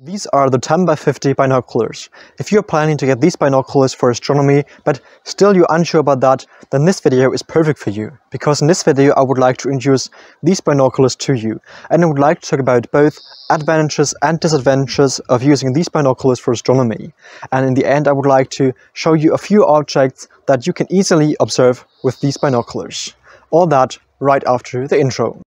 These are the 10 by 50 binoculars. If you're planning to get these binoculars for astronomy, but still you're unsure about that, then this video is perfect for you. Because in this video I would like to introduce these binoculars to you. And I would like to talk about both advantages and disadvantages of using these binoculars for astronomy. And in the end I would like to show you a few objects that you can easily observe with these binoculars. All that right after the intro.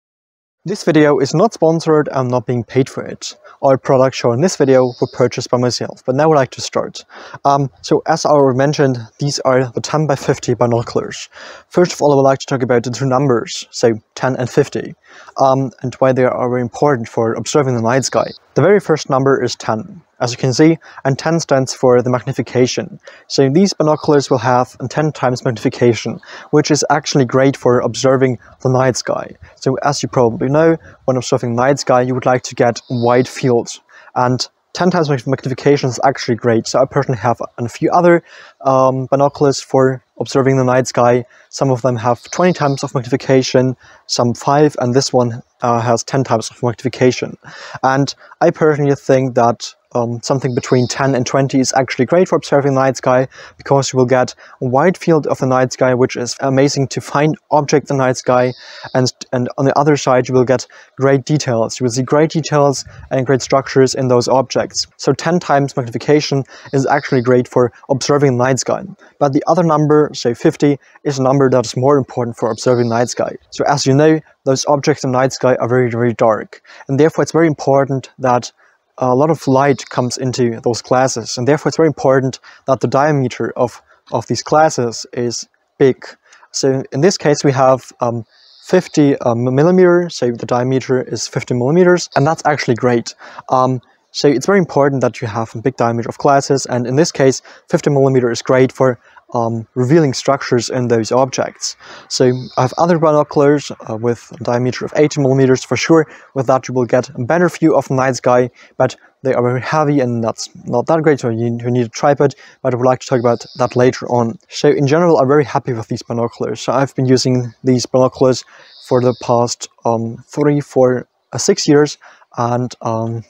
This video is not sponsored, I'm not being paid for it. All products shown in this video were purchased by myself, but now I would like to start. Um, so as I already mentioned, these are the 10 by 50 binoculars. First of all, I would like to talk about the two numbers, so 10 and 50, um, and why they are very important for observing the night sky. The very first number is 10 as you can see, and 10 stands for the magnification. So these binoculars will have 10 times magnification, which is actually great for observing the night sky. So as you probably know, when observing night sky, you would like to get wide fields. And 10 times magnification is actually great. So I personally have a few other um, binoculars for observing the night sky. Some of them have 20 times of magnification, some 5, and this one uh, has 10 times of magnification. And I personally think that um, something between 10 and 20 is actually great for observing the night sky because you will get a wide field of the night sky which is amazing to find objects in the night sky and, and on the other side you will get great details. You will see great details and great structures in those objects. So 10 times magnification is actually great for observing the night sky. But the other number, say 50, is a number that is more important for observing the night sky. So as you know, those objects in the night sky are very, very dark. And therefore it's very important that a lot of light comes into those glasses and therefore it's very important that the diameter of, of these glasses is big. So in this case we have um, 50 um, millimeters, so the diameter is 50 millimeters and that's actually great. Um, so it's very important that you have a big diameter of glasses and in this case 50 millimeter is great for um, revealing structures in those objects. So I have other binoculars uh, with a diameter of 80 millimeters for sure. With that you will get a better view of the night sky, but they are very heavy and that's not that great, so you, you need a tripod, but I would like to talk about that later on. So in general, I'm very happy with these binoculars. So I've been using these binoculars for the past um, three, four, uh, six years, and um,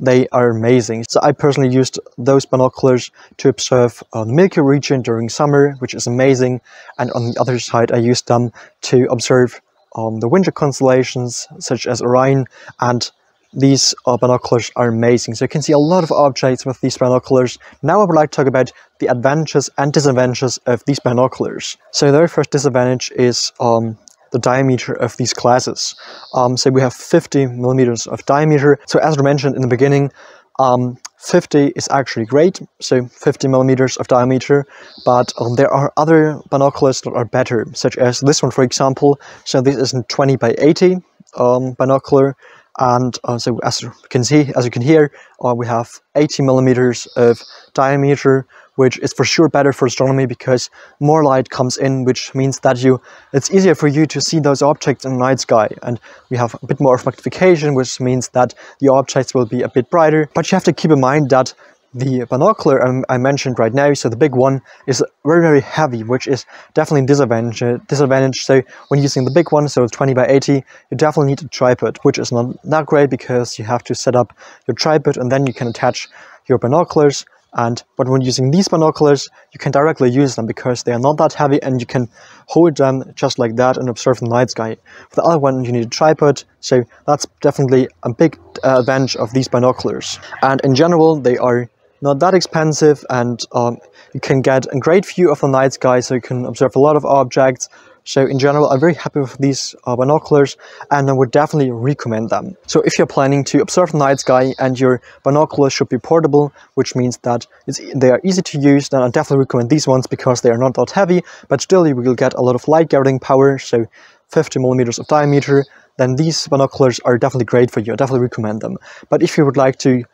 they are amazing. So I personally used those binoculars to observe uh, the Milky region during summer, which is amazing. And on the other side, I used them to observe um, the winter constellations, such as Orion. And these uh, binoculars are amazing. So you can see a lot of objects with these binoculars. Now I would like to talk about the advantages and disadvantages of these binoculars. So the very first disadvantage is um, the diameter of these glasses. Um, so we have 50 millimeters of diameter. So as I mentioned in the beginning, um, 50 is actually great, so 50 millimeters of diameter, but um, there are other binoculars that are better, such as this one, for example. So this is a 20 by 80 um, binocular, and uh, so as you can see, as you can hear, uh, we have 80 millimeters of diameter, which is for sure better for astronomy because more light comes in, which means that you it's easier for you to see those objects in the night sky. And we have a bit more of magnification, which means that the objects will be a bit brighter. But you have to keep in mind that the binocular I mentioned right now, so the big one, is very, very heavy, which is definitely a disadvantage. disadvantage. So when using the big one, so 20 by 80, you definitely need a tripod, which is not that great because you have to set up your tripod and then you can attach your binoculars. And but when using these binoculars, you can directly use them because they are not that heavy and you can hold them just like that and observe the night sky. For the other one, you need a tripod, so that's definitely a big uh, advantage of these binoculars. And in general, they are not that expensive and um, you can get a great view of the night sky so you can observe a lot of objects so in general, I'm very happy with these uh, binoculars and I would definitely recommend them. So if you're planning to observe the night sky and your binoculars should be portable, which means that they are easy to use, then I definitely recommend these ones because they are not that heavy, but still you will get a lot of light gathering power, so 50 millimeters of diameter, then these binoculars are definitely great for you. I definitely recommend them. But if you would like to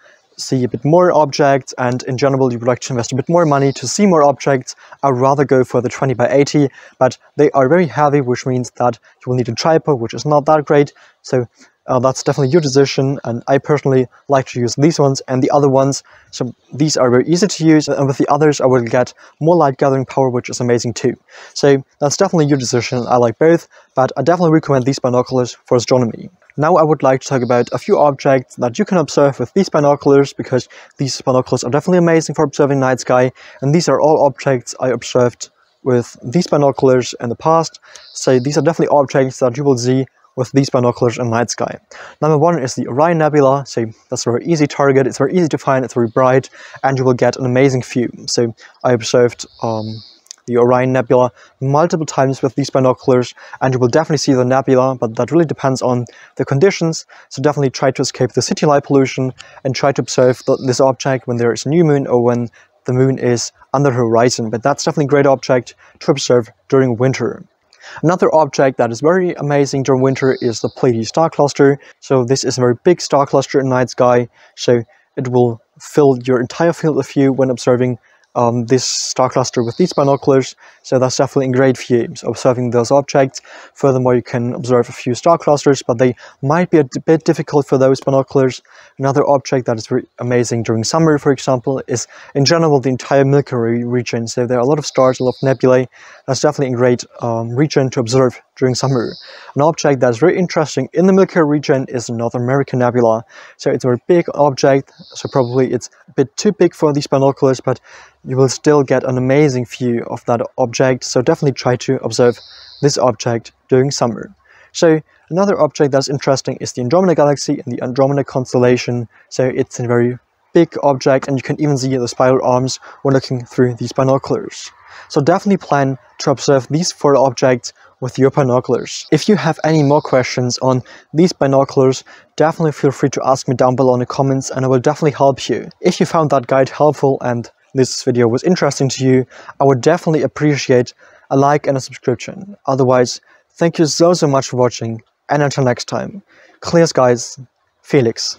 see a bit more objects and in general you would like to invest a bit more money to see more objects, I'd rather go for the 20 by 80, but they are very heavy, which means that you will need a tripod, which is not that great. So uh, that's definitely your decision and I personally like to use these ones and the other ones. So these are very easy to use and with the others I will get more light gathering power which is amazing too. So that's definitely your decision. I like both but I definitely recommend these binoculars for astronomy Now I would like to talk about a few objects that you can observe with these binoculars because these binoculars are definitely amazing for observing night sky and these are all objects I observed with these binoculars in the past. So these are definitely objects that you will see with these binoculars in night sky. Number one is the Orion Nebula, so that's a very easy target, it's very easy to find, it's very bright, and you will get an amazing view. So I observed um, the Orion Nebula multiple times with these binoculars and you will definitely see the nebula but that really depends on the conditions so definitely try to escape the city light pollution and try to observe the, this object when there is a new moon or when the moon is under the horizon but that's definitely a great object to observe during winter. Another object that is very amazing during winter is the Pleiades star cluster. So this is a very big star cluster in night sky. So it will fill your entire field of view when observing um, this star cluster with these binoculars, so that's definitely great view observing those objects. Furthermore, you can observe a few star clusters, but they might be a bit difficult for those binoculars. Another object that is very amazing during summer, for example, is in general the entire Milky Way region. So there are a lot of stars, a lot of nebulae. That's definitely a great um, region to observe during summer. An object that's very interesting in the Milky Way region is the North American Nebula. So it's a very big object, so probably it's a bit too big for these binoculars, but you will still get an amazing view of that object. So definitely try to observe this object during summer. So another object that's interesting is the Andromeda Galaxy and the Andromeda constellation. So it's a very big object and you can even see the spiral arms when looking through these binoculars. So definitely plan to observe these four objects with your binoculars. If you have any more questions on these binoculars, definitely feel free to ask me down below in the comments and I will definitely help you. If you found that guide helpful and this video was interesting to you, I would definitely appreciate a like and a subscription. Otherwise, thank you so so much for watching and until next time, clear skies, Felix.